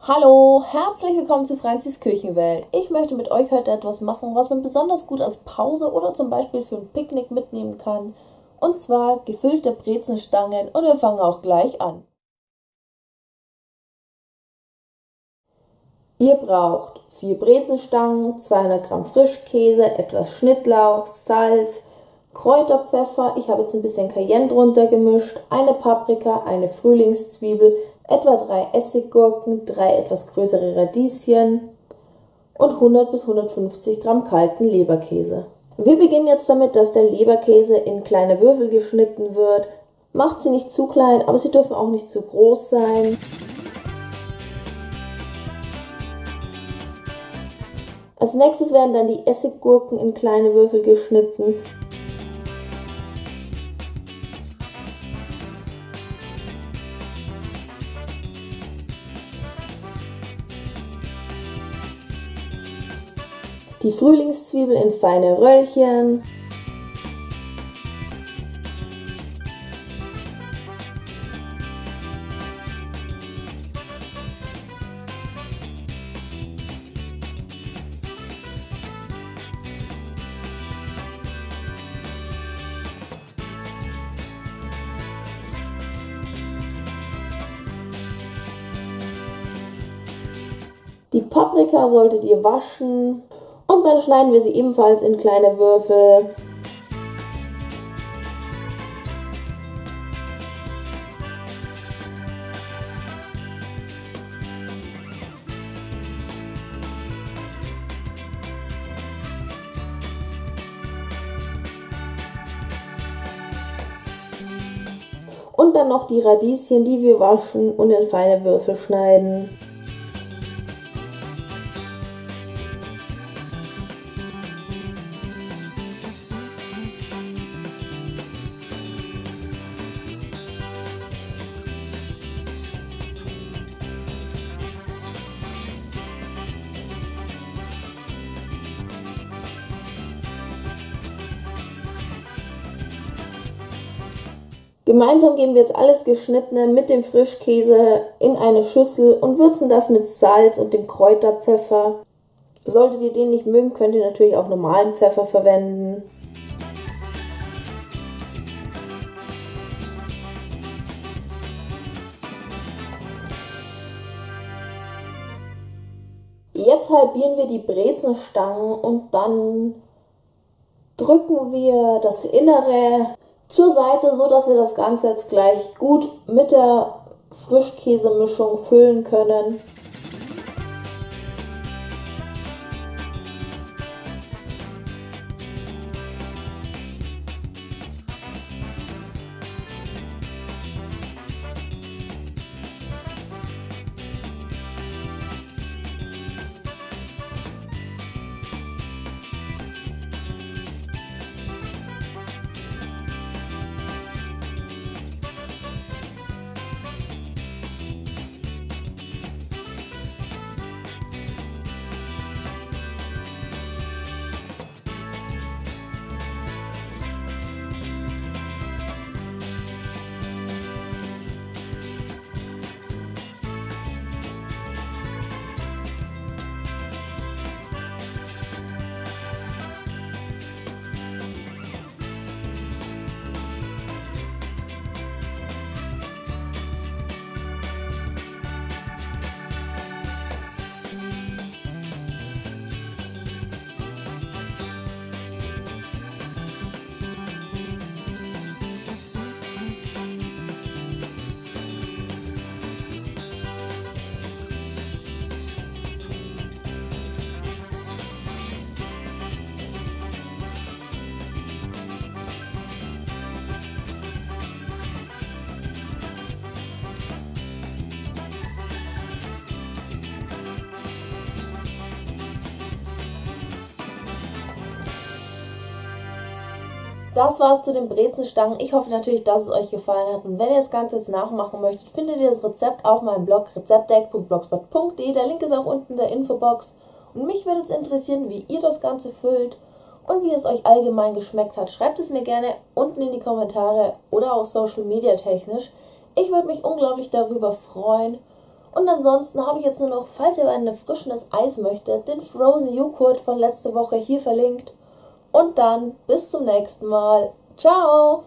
Hallo, herzlich willkommen zu Franzis Küchenwelt. Ich möchte mit euch heute etwas machen, was man besonders gut als Pause oder zum Beispiel für ein Picknick mitnehmen kann. Und zwar gefüllte Brezenstangen und wir fangen auch gleich an. Ihr braucht 4 Brezenstangen, 200 Gramm Frischkäse, etwas Schnittlauch, Salz, Kräuterpfeffer, ich habe jetzt ein bisschen Cayenne drunter gemischt, eine Paprika, eine Frühlingszwiebel, etwa 3 Essiggurken, 3 etwas größere Radieschen und 100 bis 150 Gramm kalten Leberkäse. Wir beginnen jetzt damit, dass der Leberkäse in kleine Würfel geschnitten wird. Macht sie nicht zu klein, aber sie dürfen auch nicht zu groß sein. Als nächstes werden dann die Essiggurken in kleine Würfel geschnitten. Die Frühlingszwiebel in feine Röllchen. Die Paprika solltet ihr waschen und dann schneiden wir sie ebenfalls in kleine Würfel. Und dann noch die Radieschen, die wir waschen und in feine Würfel schneiden. Gemeinsam geben wir jetzt alles Geschnittene mit dem Frischkäse in eine Schüssel und würzen das mit Salz und dem Kräuterpfeffer. Solltet ihr den nicht mögen, könnt ihr natürlich auch normalen Pfeffer verwenden. Jetzt halbieren wir die Brezenstangen und dann drücken wir das Innere zur Seite, so dass wir das Ganze jetzt gleich gut mit der Frischkäsemischung füllen können. Das war's zu den Brezenstangen. Ich hoffe natürlich, dass es euch gefallen hat. Und wenn ihr das Ganze jetzt nachmachen möchtet, findet ihr das Rezept auf meinem Blog rezeptdeck.blogspot.de. Der Link ist auch unten in der Infobox. Und mich würde es interessieren, wie ihr das Ganze füllt und wie es euch allgemein geschmeckt hat. Schreibt es mir gerne unten in die Kommentare oder auch Social Media technisch. Ich würde mich unglaublich darüber freuen. Und ansonsten habe ich jetzt nur noch, falls ihr ein erfrischendes Eis möchtet, den Frozen Joghurt von letzter Woche hier verlinkt. Und dann bis zum nächsten Mal. Ciao!